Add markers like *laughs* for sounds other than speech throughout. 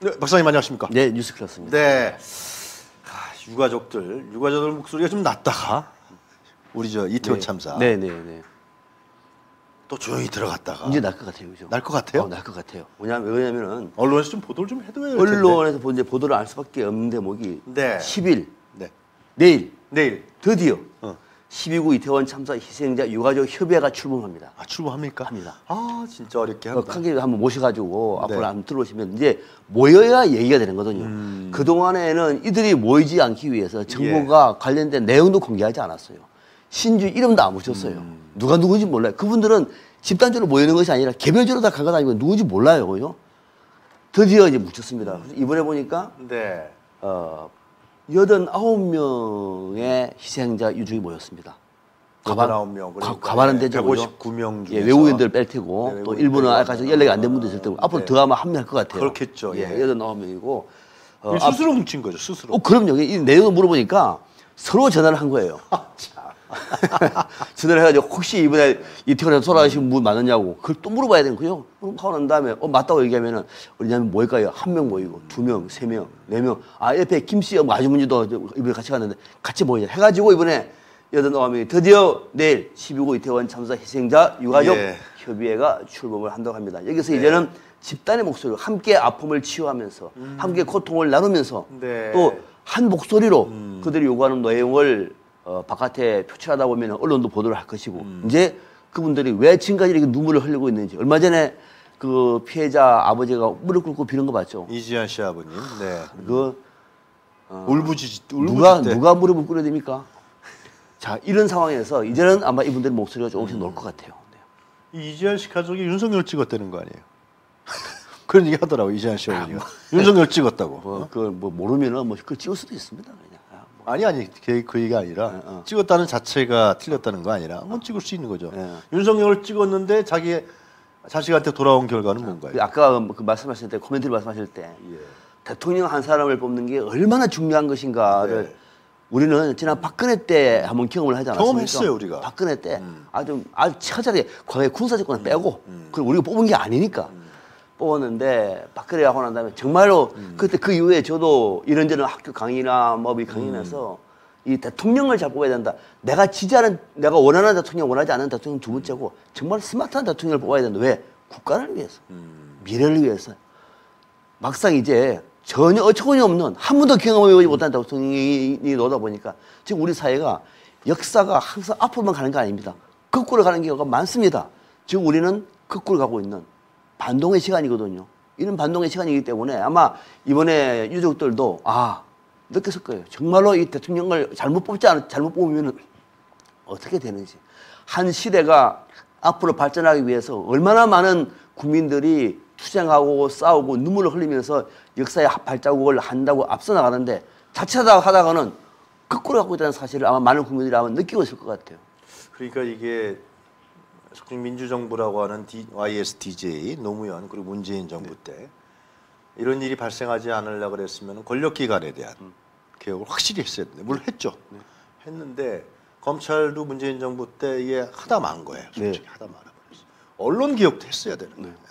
네, 박사님 안녕하십니까? 네, 뉴스 클래스입니다. 네. 아, 유가족들, 유가족들 목소리가 좀 낮다가 우리 저 이태원 참사 네, 네, 네. 또 조용히 들어갔다가 이제 날 것 같아요, 그죠? 날 것 같아요? 어, 날것 같아요. 왜냐면 왜냐면은 언론에서 좀 보도를 좀 해도 될 텐데. 언론에서 본 이제 보도를 알 수밖에 없는 대목이 네. 10일 네. 내일 내일 드디어 어. 12구 이태원 참사 희생자 유가족 협의회가 출범합니다. 아, 출범합니까? 합니다. 아 진짜 어렵게 그 한다. 크게 한번 모셔가지고 네. 앞으로 한번 들어오시면 이제 모여야 얘기가 되는 거거든요. 음. 그 동안에는 이들이 모이지 않기 위해서 정부가 관련된 내용도 공개하지 않았어요. 신주 이름도 안 붙였어요. 음. 누가 누군지 몰라요. 그분들은 집단적으로 모이는 것이 아니라 개별적으로 다 가다니면 누군지 몰라요, 그죠? 드디어 이제 묻혔습니다. 이번에 보니까 네. 어, 89명의 희생자 유족이 모였습니다. 가반 9명. 가, 가반은 되죠. 그죠? 159명 예, 중에서 외국인들 뺄 테고 네, 또 일본은 빼고 아까 연락이 안 된 분도 있을 테고 앞으로 네. 더 아마 합류할 것 같아요. 그렇겠죠, 예, 예. 여덟 아홉 명이고 어, 스스로 뭉친 거죠, 스스로. 어, 그럼요. 이 내용을 물어보니까 서로 전화를 한 거예요. *laughs* *laughs* 전화를 해가지고 혹시 이번에 이태원에서 돌아가신 분 많았냐고 그걸 또 물어봐야 되는 거예요. 그럼 하고 난 다음에 어 맞다고 얘기하면은 왜냐면 모일까요? 한 명 모이고 두 명, 세 명, 네 명. 아 옆에 김씨 뭐 아주머니도 이번에 같이 갔는데 같이 모이자 해가지고 이번에 아홉 명이 드디어 내일 12구 이태원 참사 희생자 유가족 예. 협의회가 출범을 한다고 합니다. 여기서 이제는 집단의 목소리로 함께 아픔을 치유하면서 함께 고통을 나누면서 네. 또한 목소리로 그들이 요구하는 내용을 어, 바깥에 표출하다 보면 언론도 보도를 할 것이고 이제 그분들이 왜 지금까지 이렇게 눈물을 흘리고 있는지 얼마 전에 그 피해자 아버지가 무릎 꿇고 비는 거 봤죠. 이지한 씨 아버님. 네. 그 울부짖 누가 때. 누가 무릎을 꿇어야 됩니까? 자 이런 상황에서 이제는 아마 이분들 목소리가 조금씩 나올 것 같아요. 네. 이 이지한 씨 가족이 윤석열 찍었다는 거 아니에요? *laughs* 그런 얘기 하더라고 이지한 씨 어머니가 윤석열 찍었다고. 뭐 그걸 뭐 모르면은 뭐 그걸 찍을 수도 있습니다. 그냥. 아. 아니 아니 그, 그 얘기가 아니라 어, 어. 찍었다는 자체가 틀렸다는 거 아니라 뭐 찍을 수 있는 거죠. 예. 윤석열을 찍었는데 자기 자식한테 돌아온 결과는 뭔가요? 그 아까 그 말씀하실 때 코멘트를 말씀하실 때 예. 대통령 한 사람을 뽑는 게 얼마나 중요한 것인가를 네. 우리는 지난 박근혜 때 한번 경험을 하지 않았습니까? 경험했어요, 우리가. 음. 박근혜 때 아주 아주 처절하게 과거에 군사 정권을 빼고 그리고 우리가 뽑은 게 아니니까 음. 뽑았는데 박근혜 하고 난 다음에 정말로 음. 그때 그 이후에 저도 이런저런 학교 강의나 뭐이 음. 강의나서 이 대통령을 잘 뽑아야 된다. 내가 지지하는 내가 원하는 대통령 원하지 않는 대통령 두 번째고 정말 스마트한 대통령을 뽑아야 된다. 왜? 국가를 위해서, 음. 미래를 위해서. 막상 이제 전혀 어처구니 없는 한 번도 경험해보지 못한 대통령이 나오다 보니까 지금 우리 사회가 역사가 항상 앞으로만 가는 게 아닙니다. 거꾸로 가는 경우가 많습니다. 지금 우리는 거꾸로 가고 있는 반동의 시간이거든요. 이런 반동의 시간이기 때문에 아마 이번에 유족들도 아 느꼈을 거예요. 정말로 이 대통령을 잘못 뽑지 않 잘못 뽑으면 어떻게 되는지 한 시대가 앞으로 발전하기 위해서 얼마나 많은 국민들이 투쟁하고 싸우고 눈물을 흘리면서 역사의 발자국을 한다고 앞서 나가는데 자칫하다 하다가는 거꾸로 가고 있다는 사실을 아마 많은 국민들이 아마 느끼고 있을 것 같아요. 그러니까 이게 속칭 민주정부라고 하는 D, YSDJ 노무현 그리고 문재인 정부 때 이런 일이 발생하지 않으려 그랬으면 권력기관에 대한 개혁을 확실히 했어야 되는데 물론 했죠. 했는데 검찰도 문재인 정부 때 이게 하다 만 거예요. 솔직히 네. 하다 말아버렸어. 언론 개혁도 했어야 되는 거예요. 예.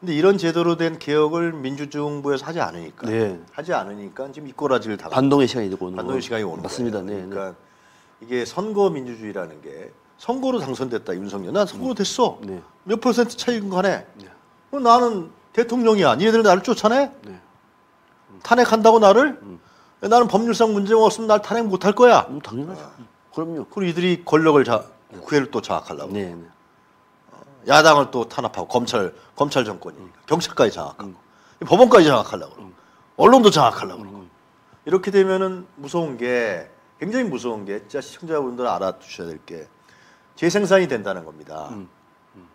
근데 이런 제대로 된 개혁을 민주정부에서 하지 않으니까 네. 하지 않으니까 지금 이꼬라지를 당하고 반동의 시간이 되고 오는 반동의. 시간이 오는 맞습니다. 거예요. 네, 네. 그러니까 이게 선거 민주주의라는 게 선거로 당선됐다 윤석열. 난 선거로 됐어. 네. 몇 퍼센트 차이인 간에 그럼 나는 대통령이야. 니네들 나를 쫓아내? 네. 탄핵한다고 나를? 음. 나는 법률상 문제가 없으면 날 탄핵 못할 거야. 음, 당연하죠. 그럼요. 그리고 이들이 권력을 자, 국회를 또 장악하려고. 네, 네. 야당을 또 탄압하고 검찰 검찰 정권이니까 경찰까지 장악하고 법원까지 장악하려고 그러고 언론도 장악하려고 그러고 이렇게 되면은 무서운 게 굉장히 무서운 게 진짜 시청자분들 알아두셔야 될 게 재생산이 된다는 겁니다.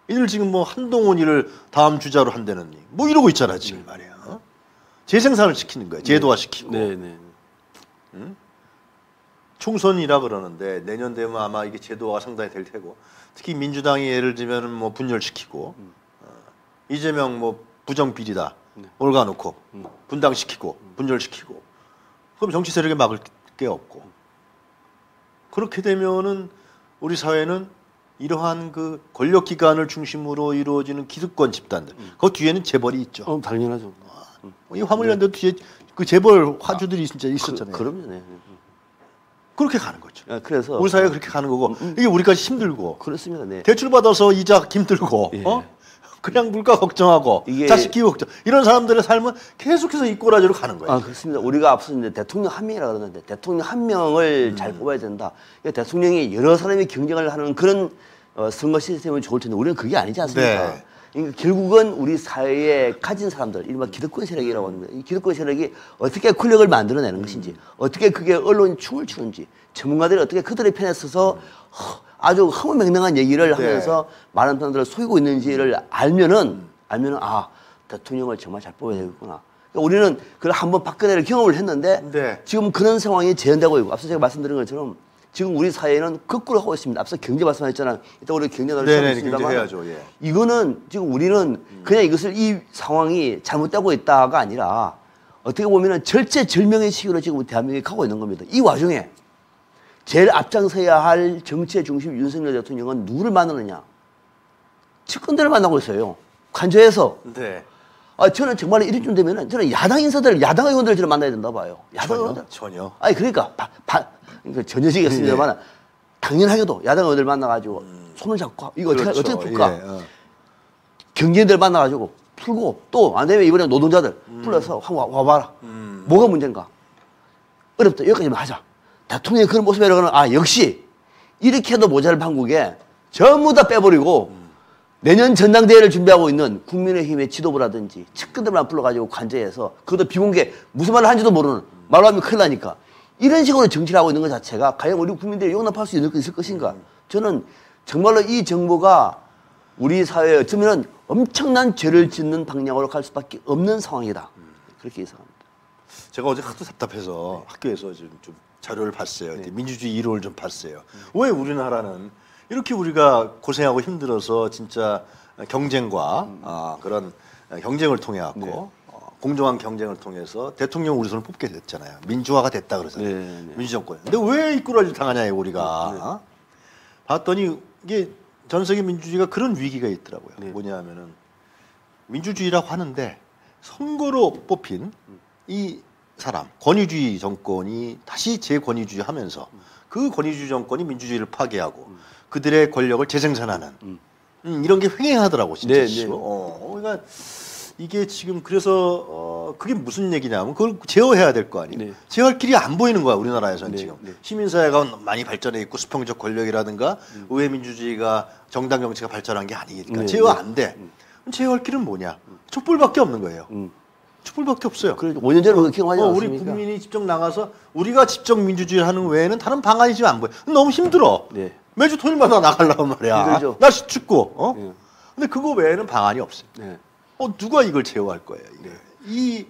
이들 지금 뭐 한동훈 일을 다음 주자로 한다는 뭐 이러고 있잖아 지금 말이야. 어? 재생산을 시키는 거야. 제도화 시키고. 네, 네. 총선이라 그러는데 내년 되면 아마 이게 제도화가 상당히 될 테고 특히 민주당이 예를 들면은 뭐 분열시키고 어, 이재명 뭐 부정 비리다 올가놓고 분당시키고 분열시키고 그럼 정치 세력에 막을 게 없고. 그렇게 되면은 우리 사회는 이러한 그 권력 기관을 중심으로 이루어지는 기득권 집단들 그 뒤에는 재벌이 있죠. 어, 당연하죠. 이 화물연대 뒤에 그 재벌 화주들이 진짜 있었잖아요. 그, 럼요 네. 그렇게 가는 거죠. 아, 그래서 우리 사회가 그렇게 가는 거고 이게 우리까지 힘들고 그렇습니다. 네. 대출 받아서 이자 힘들고 예. 어? 그냥 물가 걱정하고 자식 기후 걱정 이런 사람들의 삶은 계속해서 이 꼬라지로 가는 거예요. 아, 그렇습니다. 우리가 앞서 이제 대통령 한 명이라 그러는데 대통령 한 명을 잘 뽑아야 된다. 그러니까 대통령이 여러 사람이 경쟁을 하는 그런 어, 선거 시스템은 좋을 텐데 우리는 그게 아니지 않습니까? 네. 그러니까 결국은 우리 사회에 가진 사람들, 이른바 기득권 세력이라고 합니다. 이 기득권 세력이 어떻게 권력을 만들어내는 것인지, 어떻게 그게 언론이 춤을 추는지, 전문가들이 어떻게 그들의 편에 서서 허- 아주 허무맹랑한 얘기를 하면서 많은 사람들을 속이고 있는지를 알면은, 알면은, 아, 대통령을 정말 잘 뽑아야 되겠구나. 그러니까 우리는 그걸 한번 박근혜를 경험을 했는데, 네. 지금 그런 상황이 재현되고 있고, 앞서 제가 말씀드린 것처럼 지금 우리 사회는 거꾸로 하고 있습니다. 앞서 경제 말씀하셨잖아요. 이따 우리 경제 경제 해야죠, 예. 이거는 지금 우리는 그냥 이것을 이 상황이 잘못되고 있다가 아니라 어떻게 보면은 절체절명의 시기로 지금 대한민국이 가고 있는 겁니다. 이 와중에 제일 앞장서야 할 정치의 중심 윤석열 대통령은 누구를 만나느냐? 측근들을 만나고 있어요. 관저에서. 네. 아, 저는 정말 이런 되면은 저는 야당 인사들, 야당 의원들 저를 만나야 된다 봐요. 야당 전혀 의원들. 전혀. 아니 그러니까 바, 바, 그러니까 전혀지겠습니다만 당연하게도 야당 의원들 만나가지고 손을 잡고 이거 어떻게 그렇죠. 어떻게 풀까? 예, 어. 경제인들 만나가지고 풀고 또 안 되면 이번에 노동자들 불러서 한번 와- 와봐라. 뭐가 문제인가? 어렵다. 여기까지만 하자. 대통령이 그런 모습이라고는 아 역시 이렇게 해도 모자랄 한국에 전부 다 빼버리고 내년 전당대회를 준비하고 있는 국민의힘의 지도부라든지 측근들만 불러가지고 관저에서 그것도 비공개 무슨 말을 한지도 모르는 말로 하면 큰일 나니까 이런 식으로 정치를 하고 있는 것 자체가 과연 우리 국민들이 용납할 수 있을, 것인가? 저는 정말로 이 정부가 우리 사회에 어쩌면 엄청난 죄를 짓는 방향으로 갈 수밖에 없는 상황이다. 그렇게 예상합니다. 제가 어제 하도 답답해서 학교에서 좀, 좀 자료를 봤어요. 이제 민주주의 이론을 좀 봤어요. 왜 우리나라는 이렇게 우리가 고생하고 힘들어서 진짜 경쟁과 아, 그런 경쟁을 통해 갖고 어, 공정한 경쟁을 통해서 대통령 우리 손을 뽑게 됐잖아요. 민주화가 됐다 그러잖아요. 네, 네. 민주정권. 근데 왜 이꾸라지 당하냐 우리가. 어? 봤더니 이게 전 세계 민주주의가 그런 위기가 있더라고요. 네. 뭐냐면은 민주주의라고 하는데 선거로 뽑힌 이 사람 권위주의 정권이 다시 재권위주의 하면서 그 권위주의 정권이 민주주의를 파괴하고 그들의 권력을 재생산하는 음, 이런 게 횡행하더라고 진짜 네, 시 네. 어, 그러니까 이게 지금 그래서 어, 그게 무슨 얘기냐면 그걸 제어해야 될 거 아니에요. 네. 제어할 길이 안 보이는 거야 우리나라에서는 네, 지금 네. 시민사회가 많이 발전해 있고 수평적 권력이라든가 의회 민주주의가 정당 정치가 발전한 게 아니니까 네, 제어 네. 안 돼. 제어할 길은 뭐냐? 촛불밖에 없는 거예요. 음. 촛불밖에 없어요. 그래도 5년 전에 그렇게 경험하지 어, 우리 않았습니까? 국민이 직접 나가서 우리가 직접 민주주의를 하는 외에는 다른 방안이 지금 안 보여. 너무 힘들어. 네. 매주 토요일마다 나가려고 말이야. 힘들죠. 날씨 춥고. 어? 네. 근데 그거 외에는 방안이 없어요. 네. 어 누가 이걸 제어할 거예요? 이게. 이,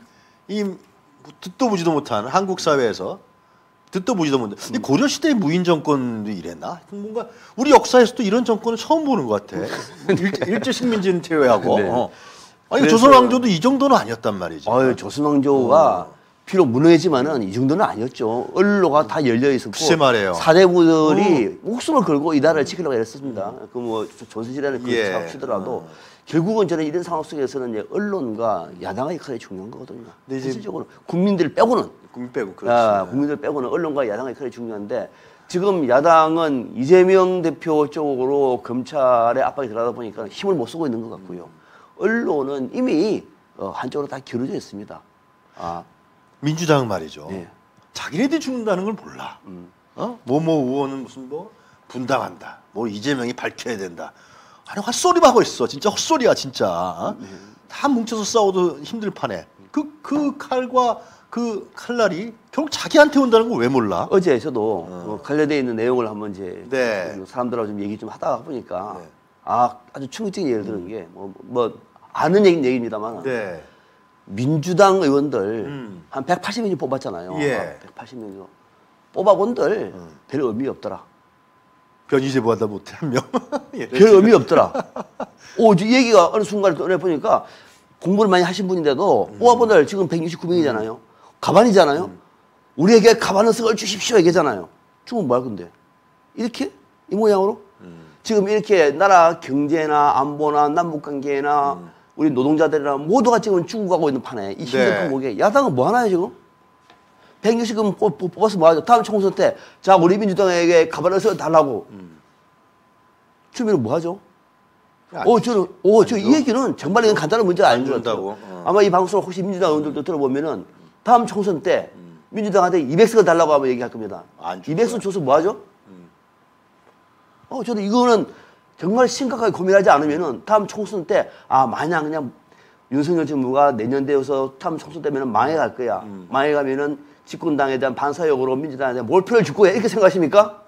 이 듣도 보지도 못한 한국 사회에서 듣도 보지도 못한 이 고려 시대 무인 정권도 이랬나? 뭔가 우리 역사에서도 이런 정권은 처음 보는 것 같아. *laughs* 일제, 일제 식민지는 제외하고. 네. 어. 아니 그래서- 조선 왕조도 이 정도는 아니었단 말이지. 아유 조선 왕조가 비록 무능했지만은 이 정도는 아니었죠. 언로가 다 열려 있었고 글쎄 말이에요. 사대부들이 목숨을 걸고 이 나라를 지키려고 했었습니다. 그뭐 조선시대는 예. 그렇다 치더라도 결국은 저는 이런 상황 속에서는 이제 언론과 야당의 역할이 중요한 거거든요. 실질적으로 국민들 빼고는 국민 빼고 그렇지. 아, 국민들 빼고는 언론과 야당의 역할이 중요한데 지금 야당은 이재명 대표 쪽으로 검찰의 압박이 들어가다 보니까 힘을 못 쓰고 있는 것 같고요. 언론은 이미 어, 한쪽으로 다 기울어져 있습니다. 아, 민주당은 말이죠. 네. 자기네들이 죽는다는 걸 몰라. 어? 뭐뭐 의원은 무슨 뭐 분당한다. 뭐 이재명이 밝혀야 된다. 아니 헛소리 하고 있어. 진짜 헛소리야 진짜. 어? 다 뭉쳐서 싸워도 힘들 판에. 그 그 칼과 그 칼날이 결국 자기한테 온다는 걸 왜 몰라? 어제 저도 어, 관련돼 있는 내용을 한번 이제 네. 그 사람들하고 좀 얘기 좀 하다가 보니까 네. 아 아주 충격적인 예를 들은 게뭐뭐 아는 얘기 얘기입니다만 네. 민주당 의원들 음. 한 180명이 뽑았잖아요. 예. 180명이 뽑아본들 음. 별 의미 없더라. 변희재 보다 못해 한 명. 예. 별 의미 없더라. 오, 이 얘기가 어느 순간에 꺼내 보니까 공부를 많이 하신 분인데도 음. 뽑아본들 지금 169명이잖아요. 가반이잖아요. 우리에게 가반을 썩을 주십시오 얘기잖아요. 주면 뭐할 건데? 이렇게 이 모양으로 음. 지금 이렇게 나라 경제나 안보나 남북 관계나 우리 노동자들이나 모두가 지금 죽어가고 있는 판에 이 힘든 네. 판목에 야당은 뭐 하나요 지금? 160은 뽑- 뽑- 뽑아서 뭐 하죠? 다음 총선 때 자 우리 민주당에게 가발을 써 달라고 주면은 뭐 하죠? 안 어, 주지. 저는, 어, 저안이 줘. 얘기는 정말 이건 간단한 문제가 아닌 것? 같아요. 어. 아마 이 방송을 혹시 민주당 의원들도 들어보면은 다음 총선 때 민주당한테 200석 달라고 하면 얘기할 겁니다. 안줄 200석 거야. 줘서 뭐 하죠? 어, 저는 이거는 정말 심각하게 고민하지 않으면은 다음 총선 때, 아, 마냥 그냥 윤석열 정부가 내년 되어서 다음 총선 때면은 망해갈 거야. 망해가면은 집권당에 대한 반사역으로 민주당에 대한 몰표를 줄 거야. 이렇게 생각하십니까?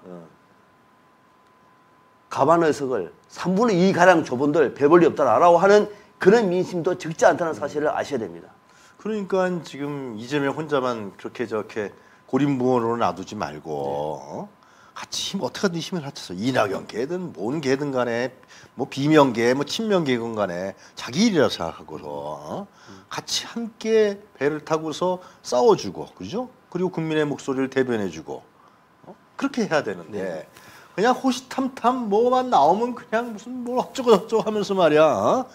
가반 의석을 3분의 2 가량 줘본들 배벌리 없다라고 하는 그런 민심도 적지 않다는 사실을 아셔야 됩니다. 그러니까 지금 이재명 혼자만 그렇게 저렇게 고립무원으로 놔두지 말고 어? 같이 힘 어떻게든 힘을 합쳐서 이낙연 개든 뭔 개든 간에 뭐 비명계 뭐 친명계건 간에 자기 일이라 생각하고서 어? 같이 함께 배를 타고서 싸워주고 그죠? 그리고 국민의 목소리를 대변해주고 어? 그렇게 해야 되는데 그냥 호시탐탐 뭐만 나오면 그냥 무슨 뭘 어쩌고 저쩌고 하면서 말이야 어?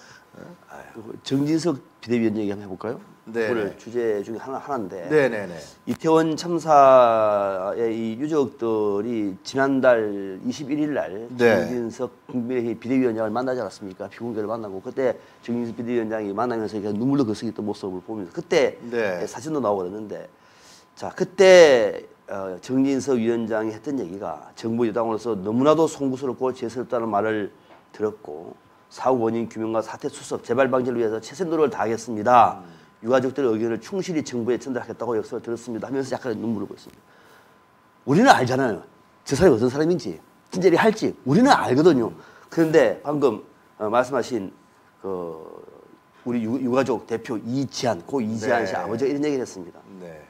그리고 정진석 비대위원 얘기 한번 해볼까요? 네, 오늘 네. 주제 중에 하나 하나인데 네네네 이태원 참사의 이 유족들이 지난달 21일 날 네. 정진석 국민의힘 비대위원장을 만나지 않았습니까? 비공개를 만나고 그때 정진석 비대위원장이 만나면서 이렇게 눈물로 거스겼던 모습을 보면서 그때 네. 사진도 나오고 그랬는데 자 그때 어, 정진석 위원장이 했던 얘기가 정부 여당으로서 너무나도 송구스럽고 죄스럽다는 말을 들었고 사후 원인 규명과 사태 수습 재발 방지를 위해서 최선 노력을 다하겠습니다. 유가족들의 의견을 충실히 정부에 전달하겠다고 역설을 들었습니다. 하면서 약간 눈물을 보였습니다. 우리는 알잖아요. 저 사람이 어떤 사람인지, 진짜 이 할지 우리는 알거든요. 그런데 방금 어, 말씀하신 그 우리 유, 유가족 대표 이지한, 고 이지한 씨 네. 아버지가 이런 얘기를 했습니다. 네.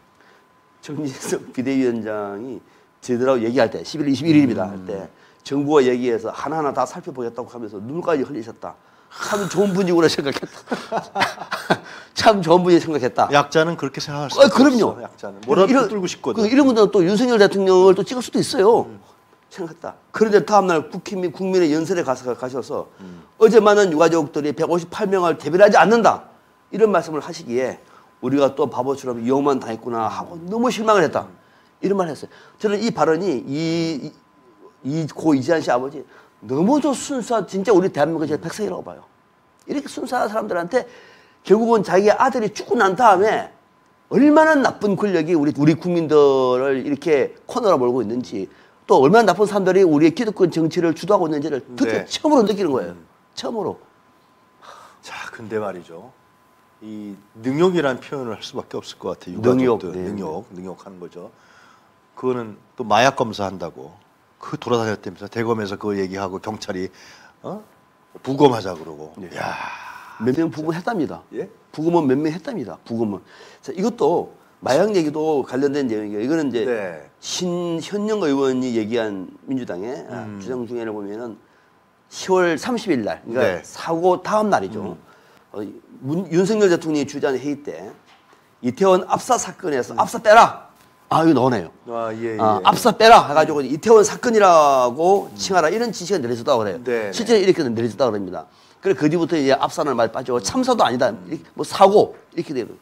정진석 *laughs* 비대위원장이 저희들하고 얘기할 때 11월 21일입니다 할때 정부와 얘기해서 하나하나 다 살펴보겠다고 하면서 눈물까지 흘리셨다. 참 좋은 분이구나 생각했다. *laughs* 참 좋은 분이 생각했다. 약자는 그렇게 생각할 수 아, 그럼요. 없어. 약자는 뭐라도 이런- 붙들고 싶거든. 그 이런 분들은 또 윤석열 대통령을 또 찍을 수도 있어요. 생각했다. 그런데 다음날 국힘이 국민의 연설에 가서 가셔서 어제 많은 유가족들이 158명을 대변하지 않는다. 이런 말씀을 하시기에 우리가 또 바보처럼 이용만 당했구나 하고 너무 실망을 했다. 이런 말 했어요. 저는 이 발언이 이, 이 고 이지한 씨 아버지 너무도 순수한 진짜 우리 대한민국의 제일 백성이라고 봐요. 이렇게 순수한 사람들한테 결국은 자기 아들이 죽고 난 다음에 얼마나 나쁜 권력이 우리 우리 국민들을 이렇게 코너로 몰고 있는지 또 얼마나 나쁜 사람들이 우리의 기득권 정치를 주도하고 있는지를 드디어 네. 처음으로 느끼는 거예요. 처음으로. 자, 근데 말이죠. 이 능욕이라는 표현을 할 수밖에 없을 것 같아요. 능욕, 네. 능욕, 능욕하는 거죠. 그거는 또 마약 검사한다고 그 돌아다녔다면서 대검에서 그거 얘기하고 경찰이 어? 부검하자 그러고. 야, 몇명 부검 했답니다. 예? 부검은 몇 명 했답니다. 부검은. 자, 이것도 마약 얘기도 관련된 내용이에요. 이거는 이제 네. 신현영 의원이 얘기한 민주당의 아, 음. 주장 중에는 보면은 10월 30일 날, 그러니까 네. 음. 사고 다음 날이죠. 어, 문- 윤석열 대통령이 주재하는 회의 때 이태원 압사 사건에서 압사 빼라. 아 이거 너네요. 아, 예, 예. 아, 압사 빼라 해가지고 이태원 사건이라고 칭하라 이런 지시가 내려졌다고 그래요. 네, 실제 이렇게 내려졌다고 그럽니다. 그래 그 뒤부터 이제 압사는 말 빠지고 참사도 아니다. 이렇게 뭐 사고 이렇게 되는.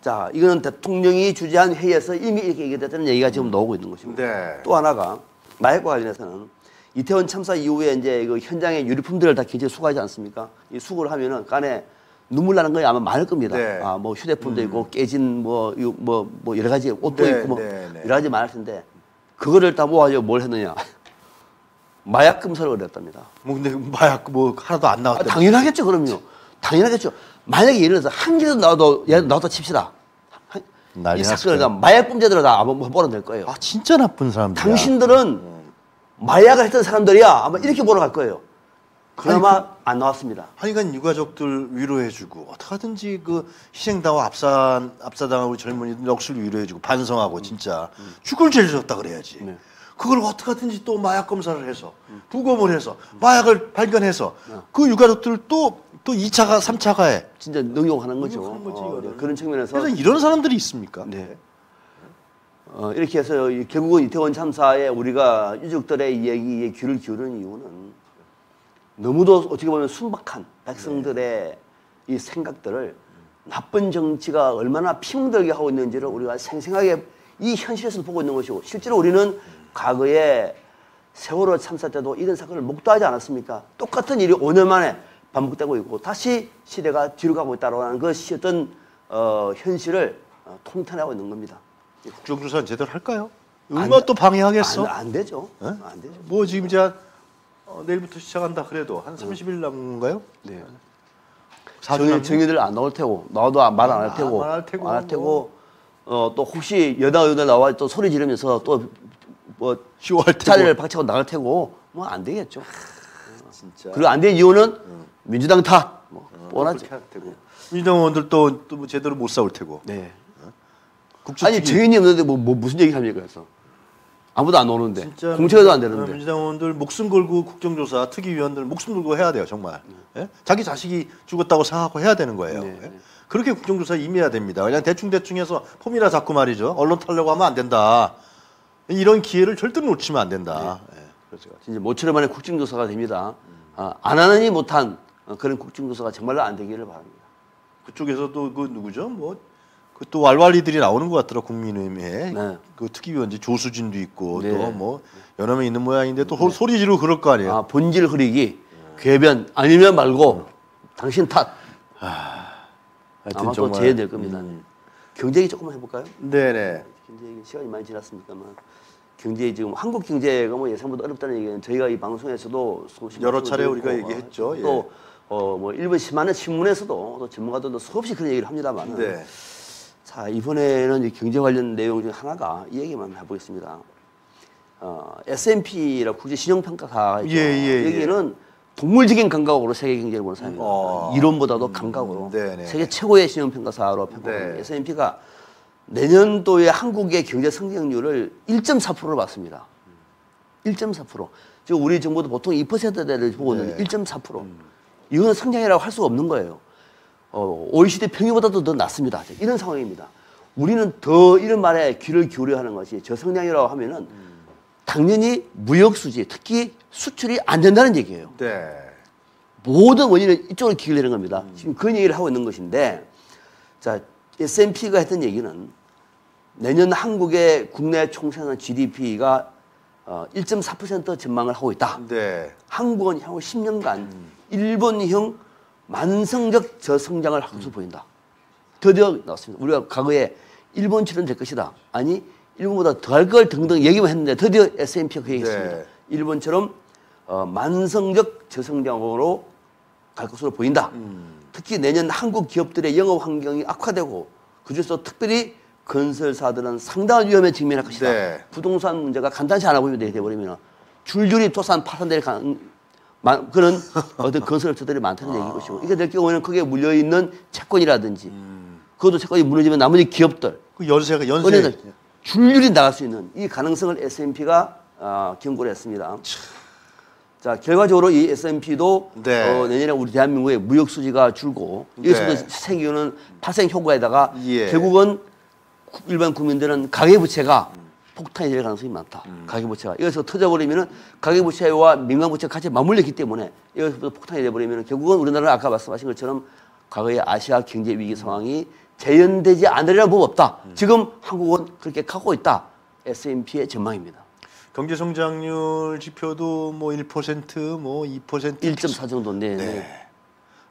자 이거는 대통령이 주재한 회의에서 이미 이렇게 얘기됐다는 얘기가 지금 나오고 있는 것입니다. 네. 또 하나가 마약과 관련해서는 이태원 참사 이후에 이제 그 현장의 유류품들을 다 굉장히 수거하지 않습니까? 이 수거를 하면은 간에 눈물 나는 거이 아마 많을 겁니다. 네. 아, 뭐 휴대폰도 있고 깨진 뭐, 이- 뭐, 뭐 여러 가지 옷도 네, 있고 뭐 네, 네. 여러 가지 많을 텐데 그거를 다 모아서 뭘 했느냐. 마약 검사를 어렸답니다. 뭐 근데 마약 뭐 하나도 안 아, 나왔다. 당연하겠죠, 그럼요. 당연하겠죠. 만약에 예를 들어서 한 개도 나와도, 예를 나왔다 칩시다. 한- 난리 이 사건을 다. 마약 범죄들을 다 아마 보러 될 거예요. 아, 진짜 나쁜 사람들. 당신들은 마약을 했던 사람들이야. 아마 이렇게 보러 갈 거예요. 그나마 안 나왔습니다. 하여간 유가족들 위로해주고 어떻게 하든지 그 희생당하고 압사 압사당하고 젊은이들 넋을 위로해주고 반성하고 진짜 죽을 죄를 졌다 그래야지. 네. 그걸 어떻게 하든지 또 마약 검사를 해서 부검을 해서 마약을 발견해서 그 유가족들 또또 2차가 3차가 해. 진짜 능욕하는 거죠. 능욕하는 거지, 어. 그런 측면에서 그래서 이런 사람들이 있습니까? 네. 어, 이렇게 해서 이- 결국은 이태원 참사에 우리가 유족들의 얘기에 귀를 기울이는 이유는 너무도 어떻게 보면 순박한 백성들의 이 생각들을 나쁜 정치가 얼마나 피멍들게 하고 있는지를 우리가 생생하게 이 현실에서 보고 있는 것이고 실제로 우리는 과거에 세월호 참사 때도 이런 사건을 목도하지 않았습니까? 똑같은 일이 5년 만에 반복되고 있고 다시 시대가 뒤로 가고 있다는 것이 어떤 어, 현실을 어, 통탄하고 있는 겁니다. 국정조사는 제대로 할까요? 안 얼마 돼- 또 방해하겠어? 안, 안 되죠. 예? 안 되죠. 뭐 지금 이제 한, 어, 내일부터 시작한다 그래도 한 30일 남은가요? 네. 정의, 남은? 정의들 안 나올 테고 나와도 말안할 아, 테고 말안 할 테고, 안할 뭐. 테고 어, 또 혹시 여당 의원들 나와 또 소리 지르면서 또뭐 쇼할 테고. 자리를 박차고 나갈 테고 뭐 안 되겠죠. 진짜. 그리고 안 된 이유는 민주당 탓. 뭐 어, 뻔하죠. 테고. 민주당 의원들 또, 또뭐 제대로 못 싸울 테고. 네. 국주 아니 증인이 없는데 뭐, 뭐 무슨 얘기 합니까 그래서 아무도 안 오는데 공천에도 안 민- 되는데 민주당 의원들 목숨 걸고 국정조사 특위위원들 목숨 걸고 해야 돼요 정말. 예? 자기 자식이 죽었다고 생각하고 해야 되는 거예요. 네, 예? 네. 그렇게 국정조사 임해야 됩니다. 그냥 대충 대충 해서 폼이나 잡고 말이죠. 언론 타려고 하면 안 된다. 이런 기회를 절대로 놓치면 안 된다. 네. 예. 그래서 진짜 모처럼 만에 국정조사가 됩니다. 아, 안 하느니 못한 어, 그런 국정조사가 정말로 안 되기를 바랍니다. 그쪽에서도 그 누구죠? 뭐. 그또 왈왈이들이 나오는 것 같더라 국민의힘에 네. 그 특위위원지 조수진도 있고 네. 또뭐 여러 명 있는 모양인데 또 호- 소리 지르고 그럴 거 아니에요. 아, 본질 흐리기, 궤변 아니면 말고 당신 탓. 하여튼 아마 또 정말- 재해될 겁니다. 음. 경제 얘기 조금만 해볼까요? 네네. 경제 얘기 시간이 많이 지났습니까만 경제 지금 한국 경제가 뭐 예상보다 어렵다는 얘기는 저희가 이 방송에서도 여러 차례 우리가 얘기했죠. 예. 또 어, 뭐 일본 신문의 신문에서도 또 전문가들도 수없이 그런 얘기를 합니다만 네. 자 이번에는 이 경제 관련 내용 중 하나가 이 얘기만 해보겠습니다. 어, S&P라 국제 신용평가사 있죠. 예, 예, 예. 여기는 동물적인 감각으로 세계 경제를 보는 사람입니다. 어. 이론보다도 감각으로 네, 네. 세계 최고의 신용평가사로 평가합니다. 네. S&P가 내년도에 한국의 경제 성장률을 1.4%로 봤습니다. 1.4%. 지금 우리 정부도 보통 2%대를 보고 있는데 네. 1.4%. 이거는 성장이라고 할 수가 없는 거예요. 어, OECD 평균보다도 더 낮습니다. 이런 상황입니다. 우리는 더 이런 말에 귀를 기울여 하는 것이 저성장이라고 하면은 당연히 무역 수지, 특히 수출이 안 된다는 얘기예요. 네. 모든 원인은 이쪽으로 기울이는 겁니다. 지금 그런 얘기를 하고 있는 것인데, 자, S&P가 했던 얘기는 내년 한국의 국내 총생산 GDP가 어, 1.4% 전망을 하고 있다. 네. 한국은 향후 10년간 일본형 만성적 저성장을 할 것으로 보인다. 드디어 나왔습니다. 우리가 과거에 일본처럼 될 것이다. 아니, 일본보다 더 할 걸 등등 얘기만 했는데 드디어 S&P가 그 얘기했습니다. 네. 일본처럼 어, 만성적 저성장으로 갈 것으로 보인다. 특히 내년 한국 기업들의 영업 환경이 악화되고 그중에서 특별히 건설사들은 상당한 위험에 직면할 것이다. 네. 부동산 문제가 간단치 않아 보이면 돼버리면 줄줄이 도산 파산될 가- 마- 그런 어떤 건설업체들이 많다는 얘기인 것이고 이게 될 경우에는 거기에 물려 있는 채권이라든지 그것도 채권이 무너지면 나머지 기업들 그 연세가 연세. 은행들 줄줄이 나갈 수 있는 이 가능성을 S&P가 아, 경고를 했습니다. 자 결과적으로 이 S&P도 네. 어, 내년에 우리 대한민국의 무역 수지가 줄고 여기서도 네. 생기는 발생 효과에다가 예. 결국은 구- 일반 국민들은 가계 부채가 폭탄이 될 가능성이 많다. 가계부채가 여기서 터져버리면은 가계부채와 민간부채가 같이 맞물렸기 때문에 여기서 폭탄이 돼버리면 결국은 우리나라는 아까 말씀하신 것처럼 과거의 아시아 경제 위기 상황이 재현되지 않으리라는 법 없다. 지금 한국은 그렇게 가고 있다. S&P의 전망입니다. 경제 성장률 지표도 뭐 1%뭐 2% 1.4 정도인데 네.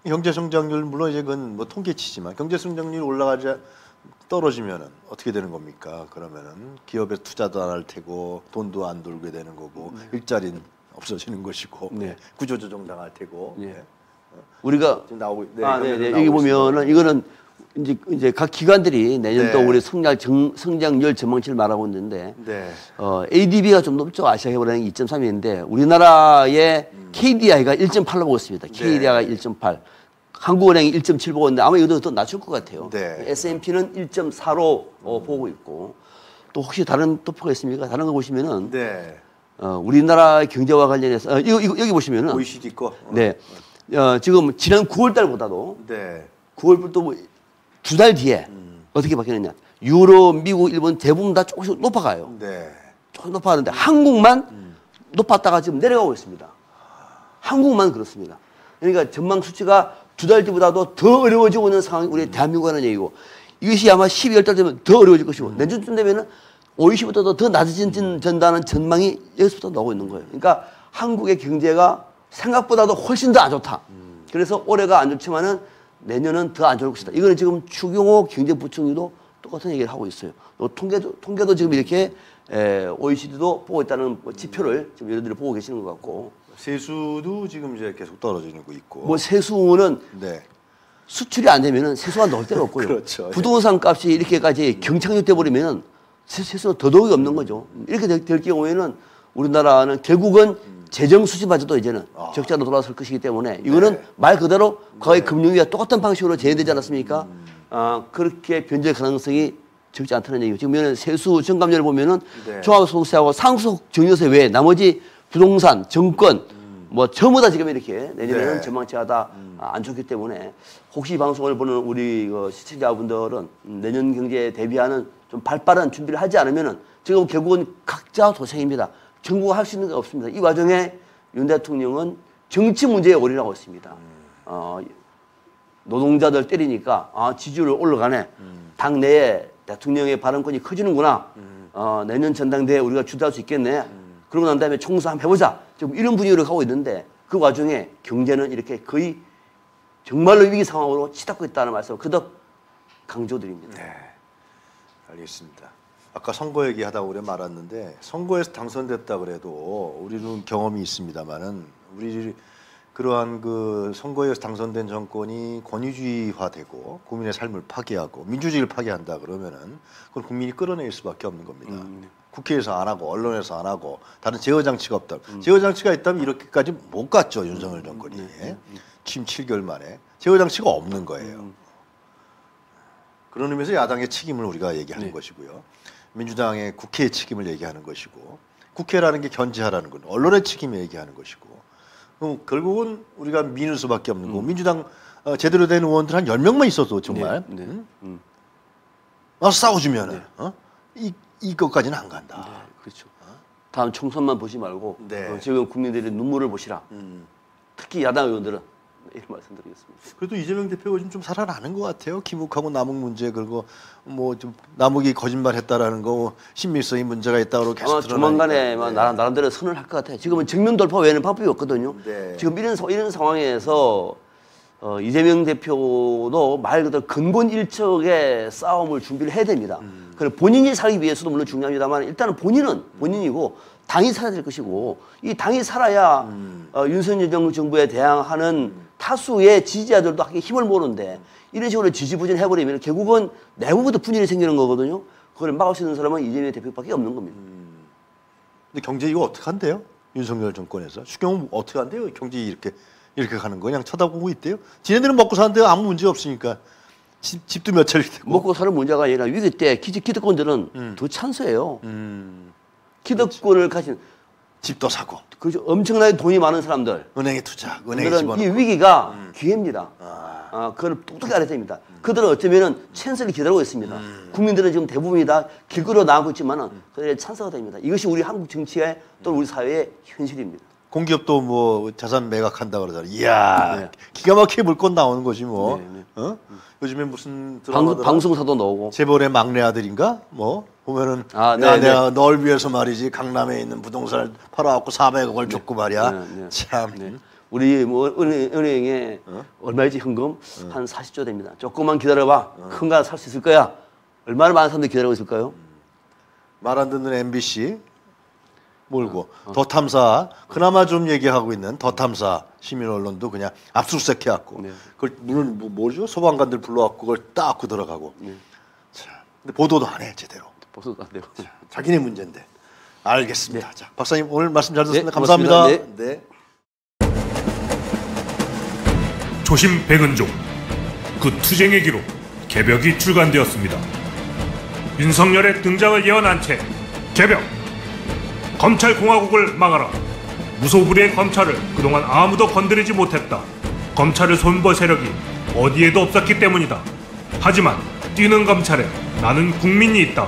경제 성장률 물론 이제 그건 뭐 통계치지만 경제 성장률 올라가지 떨어지면은 어떻게 되는 겁니까? 그러면은 기업에 투자도 안 할 테고 돈도 안 돌게 되는 거고 일자리는 없어지는 것이고 네. 구조조정 당할 테고 예. 네. 우리가 지금 나오고 네, 아, 네, 네. 여기 보면은 이거는 이제 이제 각 기관들이 내년도 네. 우리 성장 정, 성장률 전망치를 말하고 있는데 네. 어, ADB가 좀 높죠. 아시아 해보라는 2.3인데 우리나라의 KDI가 1.8로 보고 있습니다. KDI가 1.8. 한국은행이 1.7 보고 있는데 아마 이것도 더 낮출 것 같아요. 네. S&P는 1.4로 어, 보고 있고 또 혹시 다른 토표가 있습니까? 다른 거 보시면은 네. 어, 우리나라 경제와 관련해서 어, 이거, 이거 여기 보시면은 OECD 거. 어. 네. 어, 지금 지난 9월 달보다도 네. 9월 또두 달 뒤에 어떻게 바뀌느냐. 유로, 미국, 일본 대부분 다 조금씩 높아가요. 네. 조금 높아가는데 한국만 높았다가 지금 내려가고 있습니다. 한국만 그렇습니다. 그러니까 전망 수치가 두 달 뒤보다도 더 어려워지고 있는 상황이 우리 대한민국이라는 얘기고 이것이 아마 12월 달 되면 더 어려워질 것이고 내년쯤 되면은 OEC보다도 더 낮아진다는 전망이 여기서부터 나오고 있는 거예요. 그러니까 한국의 경제가 생각보다도 훨씬 더 안 좋다. 그래서 올해가 안 좋지만은 내년은 더 안 좋을 것이다. 이거는 지금 추경호 경제부총리도 똑같은 얘기를 하고 있어요. 또 통계도 통계도 지금 이렇게 에, OECD도 보고 있다는 뭐 지표를 지금 여러분들이 보고 계시는 것 같고 세수도 지금 이제 계속 떨어지고 있고. 뭐 세수는 네. 수출이 안 되면은 세수가 넣을 데가 없고요. *laughs* 그렇죠. 부동산 값이 이렇게까지 경착륙 돼 버리면은 세- 세수가 더더욱이 없는 거죠. 이렇게 될, 될 경우에는 우리나라는 결국은 재정 수지마저도 이제는 아. 적자로 돌아설 것이기 때문에 이거는 네. 말 그대로 거의 금융위와 똑같은 방식으로 재현되지 않았습니까? 아 그렇게 변질 가능성이 적지 않다는 얘기죠. 지금 세수 정감률을 보면은 네. 종합소득세하고 상속 증여세 외에 나머지 부동산, 정권 뭐 전부 다 지금 이렇게 내년에는 네. 전망치가 다안 좋기 때문에 혹시 이 방송을 보는 우리 그 시청자분들은 내년 경제에 대비하는 좀 발빠른 준비를 하지 않으면은 지금 결국은 각자 도생입니다. 정부가 할 수 있는 게 없습니다. 이 와중에 윤 대통령은 정치 문제에 올인하고 있습니다. 어, 노동자들 때리니까 아 지지율 올라가네. 당 내에 대통령의 발언권이 커지는구나. 어, 내년 전당대회 우리가 주도할 수 있겠네. 그러고 난 다음에 총수 한번 해보자. 지금 이런 분위기를 가고 있는데 그 와중에 경제는 이렇게 거의 정말로 위기 상황으로 치닫고 있다는 말씀을 그덕 강조드립니다. 네. 알겠습니다. 아까 선거 얘기하다 오래 말았는데 선거에서 당선됐다 그래도 우리는 경험이 있습니다만은 우리 그러한 그 선거에서 당선된 정권이 권위주의화되고 국민의 삶을 파괴하고 민주주의를 파괴한다 그러면은 그건 국민이 끌어낼 수밖에 없는 겁니다. 국회에서 안 하고 언론에서 안 하고 다른 제어 장치가 없다. 제어 장치가 있다면 이렇게까지 못 갔죠 윤석열 정권이 취임 7개월 만에 제어 장치가 없는 거예요. 그런 의미에서 야당의 책임을 우리가 얘기하는 네. 것이고요. 민주당의 국회의 책임을 얘기하는 것이고 국회라는 게 견제하라는 건 언론의 책임을 얘기하는 것이고 그럼 결국은 우리가 미는 수밖에 없는 거고 민주당 어, 제대로 된 의원들 한 10명만 있어도 정말 네, 네. 응? 음, 와서 싸워주면은 어? 이, 이것까지는 안 간다. 네, 그렇죠. 다음 총선만 보지 말고 네. 어, 지금 국민들의 눈물을 보시라. 음. 특히 야당 의원들은 이런 말씀드리겠습니다. 그래도 이재명 대표가 요즘 좀 살아나는 것 같아요. 김욱하고 남욱 문제 그리고 뭐 좀 남욱이 거짓말했다라는 거 신밀성이 문제가 있다고 계속 아마 드러나니까. 조만간에 막 네. 나름, 나름대로 선을 할 것 같아요. 지금은 정면 돌파 외에는 방법이 없거든요. 네. 지금 이런, 사- 이런 상황에서 어, 이재명 대표도 말 그대로 근본 일척의 싸움을 준비를 해야 됩니다. 음. 그리고 본인이 살기 위해서도 물론 중요합니다만 일단은 본인은 본인이고 당이 살아야 될 것이고 이 당이 살아야 음. 어, 윤석열 정- 정부에 대항하는 타수의 지지자들도 하기 힘을 모으는데 이런 식으로 지지부진 해버리면 결국은 내부부터 분열이 생기는 거거든요. 그걸 막을 수 있는 사람은 이재명 대표밖에 없는 겁니다. 근데 경제 이거 어떻게 한대요? 윤석열 정권에서 추경은 어떻게 한대요? 경제 이렇게 이렇게 가는 거 그냥 쳐다보고 있대요. 지네들은 먹고 사는데 아무 문제 없으니까 집, 집도 몇 차례 되고. 먹고 사는 문제가 아니라 위기 때 기, 기득권들은 더 찬스예요. 음, 기득권을 가진 집도 사고 그죠 엄청나게 돈이 많은 사람들 은행에 투자, 은행에 집어넣고. 이 위기가 기회입니다. 아. 아, 그걸 똑똑히 알아야 됩니다. 그들은 어쩌면은 찬스를 기다리고 있습니다. 음. 국민들은 지금 대부분이 다 길거리로 나가고 있지만은 그들의 찬스가 됩니다. 이것이 우리 한국 정치의 또는 우리 사회의 현실입니다. 공기업도 뭐 자산 매각한다 그러잖아요. 이야 네. 기가 막히게 물건 나오는 거지 뭐. 네, 네. 어? 요즘에 무슨 방, 드라마더라? 방송사도 나오고 재벌의 막내 아들인가? 뭐 보면은 아, 네, 야, 네. 내가 널 위해서 말이지 강남에 있는 부동산을 팔아갖고 400억을 줬고 말이야. 네, 네. 참. 네. 우리 뭐 은행, 은행에 어? 얼마였지 현금? 한 40조 됩니다. 조금만 기다려봐. 큰거살수 있을 거야. 얼마나 많은 사람들이 기다리고 있을까요? 말 안 듣는 MBC 몰고 어. 더 탐사 그나마 좀 얘기하고 있는 더 탐사 시민 언론도 그냥 압수수색 해 갖고 네. 그걸 물론 뭐, 뭐죠 소방관들 불러갖고 그걸 닦고 들어가고 네. 자 근데 보도도 안 해 제대로 보수도 안 되고. 자기네 문제인데 알겠습니다 자 박사님 오늘 말씀 잘 듣습니다 네, 감사합니다 고맙습니다. 네. 조심 백은종 그 투쟁의 기록 개벽이 출간되었습니다. 윤석열의 등장을 예언한 채 개벽 검찰 공화국을 막아라 무소불위의 검찰을 그동안 아무도 건드리지 못했다. 검찰을 손볼 세력이 어디에도 없었기 때문이다. 하지만 뛰는 검찰에 나는 국민이 있다.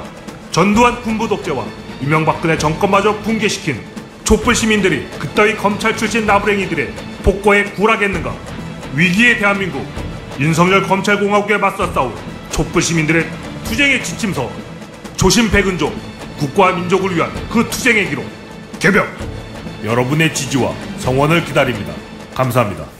전두환 군부 독재와 이명박근혜 정권마저 붕괴시킨 촛불 시민들이 그따위 검찰 출신 나부랭이들의 복고에 굴하겠는가? 위기의 대한민국 윤석열 검찰공화국에 맞서 싸울 촛불 시민들의 투쟁의 지침서 조심 백은조 국가와 민족을 위한 그 투쟁의 기록 개벽 여러분의 지지와 성원을 기다립니다. 감사합니다.